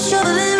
shoveling